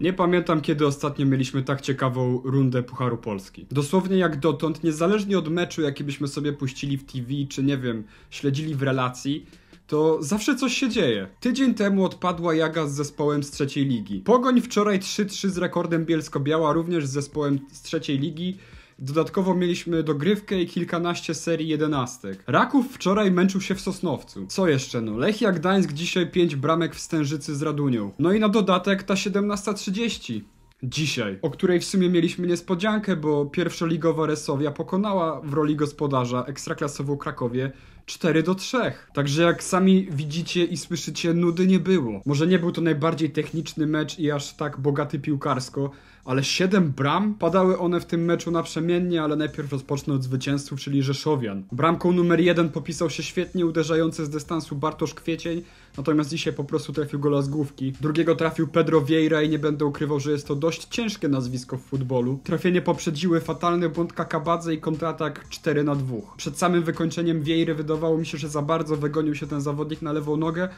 Nie pamiętam, kiedy ostatnio mieliśmy tak ciekawą rundę Pucharu Polski. Dosłownie jak dotąd, niezależnie od meczu, jaki byśmy sobie puścili w TV, czy nie wiem, śledzili w relacji, to zawsze coś się dzieje. Tydzień temu odpadła Jaga z zespołem z trzeciej ligi. Pogoń wczoraj 3-3 z rekordem Bielsko-Biała, również z zespołem z trzeciej ligi. Dodatkowo mieliśmy dogrywkę i kilkanaście serii jedenastek. Raków wczoraj męczył się w Sosnowcu. Co jeszcze no? Lechia Gdańsk dzisiaj 5 bramek w Stężycy z Radunią. No i na dodatek ta 17.30 dzisiaj, o której w sumie mieliśmy niespodziankę, bo pierwszoligowa Resowia pokonała w roli gospodarza ekstraklasową Krakowie 4 do 3. Także jak sami widzicie i słyszycie, nudy nie było. Może nie był to najbardziej techniczny mecz i aż tak bogaty piłkarsko, ale 7 bram padały one w tym meczu naprzemiennie, ale najpierw rozpocznę od zwycięzców, czyli Rzeszowian. Bramką numer 1 popisał się świetnie uderzający z dystansu Bartosz Kwiecień, natomiast dzisiaj po prostu trafił gola z główki. Drugiego trafił Pedro Vieira i nie będę ukrywał, że jest to dość ciężkie nazwisko w futbolu. Trafienie poprzedziły fatalny błąd Kakabadze i kontratak 4 na 2. Przed samym wykończeniem Vieiry wydawało mi się, że za bardzo wygonił się ten zawodnik na lewą nogę,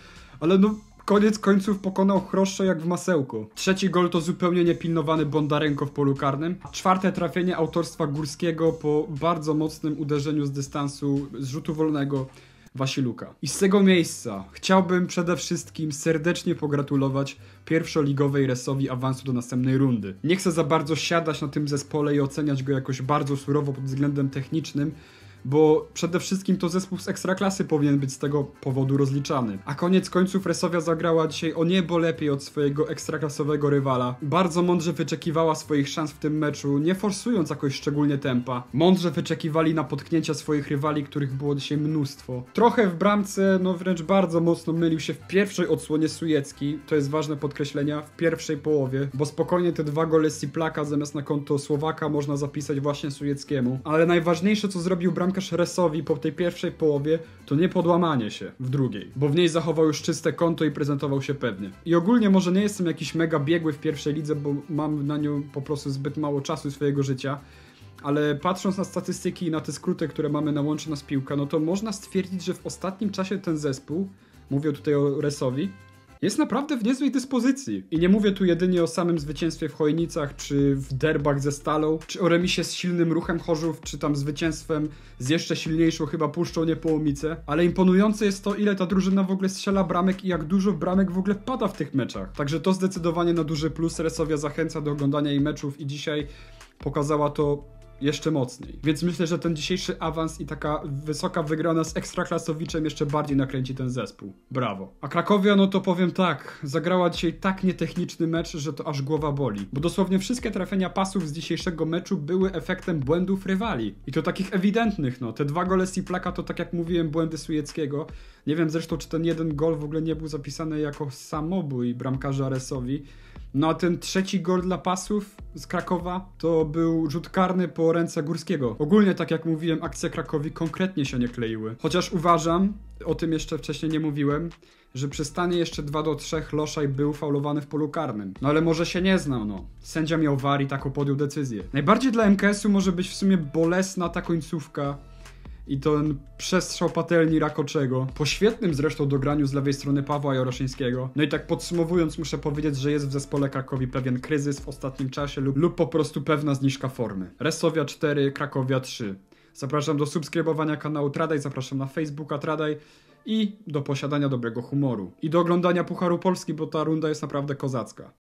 ale no koniec końców pokonał chroszcze jak w masełku. Trzeci gol to zupełnie niepilnowany Bondarenko w polu karnym. Czwarte trafienie autorstwa Górskiego po bardzo mocnym uderzeniu z dystansu z rzutu wolnego Wasiluka. I z tego miejsca chciałbym przede wszystkim serdecznie pogratulować pierwszoligowej Resowi awansu do następnej rundy. Nie chcę za bardzo siadać na tym zespole i oceniać go jakoś bardzo surowo pod względem technicznym, bo przede wszystkim to zespół z ekstraklasy powinien być z tego powodu rozliczany. A koniec końców Resowia zagrała dzisiaj o niebo lepiej od swojego ekstraklasowego rywala. Bardzo mądrze wyczekiwała swoich szans w tym meczu, nie forsując jakoś szczególnie tempa. Mądrze wyczekiwali na potknięcia swoich rywali, których było dzisiaj mnóstwo. Trochę w bramce, no wręcz bardzo mocno mylił się w pierwszej odsłonie Sujecki, to jest ważne podkreślenia, w pierwszej połowie, bo spokojnie te dwa gole Siplaka zamiast na konto Słowaka można zapisać właśnie Sujeckiemu. Ale najważniejsze co zrobił bramka bramkarz Resowi po tej pierwszej połowie to nie podłamanie się w drugiej, bo w niej zachował już czyste konto i prezentował się pewnie. I ogólnie może nie jestem jakiś mega biegły w pierwszej lidze, bo mam na nią po prostu zbyt mało czasu swojego życia, ale patrząc na statystyki i na te skróty, które mamy na łączy nas piłka, no to można stwierdzić, że w ostatnim czasie ten zespół, mówię tutaj o Resowi, jest naprawdę w niezłej dyspozycji. I nie mówię tu jedynie o samym zwycięstwie w Chojnicach, czy w derbach ze Stalą, czy o remisie z silnym ruchem Chorzów, czy tam zwycięstwem z jeszcze silniejszą chyba Puszczą Niepołomice, ale imponujące jest to, ile ta drużyna w ogóle strzela bramek i jak dużo bramek w ogóle pada w tych meczach. Także to zdecydowanie na duży plus. Resowia zachęca do oglądania jej meczów i dzisiaj pokazała to jeszcze mocniej. Więc myślę, że ten dzisiejszy awans i taka wysoka wygrana z Ekstraklasowiczem jeszcze bardziej nakręci ten zespół. Brawo. A Krakowia, no to powiem tak, zagrała dzisiaj tak nietechniczny mecz, że to aż głowa boli. Bo dosłownie wszystkie trafienia pasów z dzisiejszego meczu były efektem błędów rywali. I to takich ewidentnych, no. Te dwa gole Siplaka to tak jak mówiłem, błędy Sujeckiego. Nie wiem zresztą, czy ten jeden gol w ogóle nie był zapisany jako samobój bramkarza Aresowi. No a ten trzeci gol dla pasów z Krakowa to był rzut karny po ręce Górskiego. Ogólnie, tak jak mówiłem, akcje Krakowi konkretnie się nie kleiły. Chociaż uważam, o tym jeszcze wcześniej nie mówiłem, że przy stanie jeszcze 2 do 3 Loszaj był faulowany w polu karnym. No ale może się nie znał, no. Sędzia miał war i taką podjął decyzję. Najbardziej dla MKS-u może być w sumie bolesna ta końcówka, i ten przestrzał patelni Rakoczego, po świetnym zresztą dograniu z lewej strony Pawła Jaroszyńskiego. No i tak podsumowując, muszę powiedzieć, że jest w zespole Krakowi pewien kryzys w ostatnim czasie lub, lub po prostu pewna zniżka formy. Resowia 4, Krakowia 3. Zapraszam do subskrybowania kanału Tradaj, zapraszam na Facebooka Tradaj i do posiadania dobrego humoru. I do oglądania Pucharu Polski, bo ta runda jest naprawdę kozacka.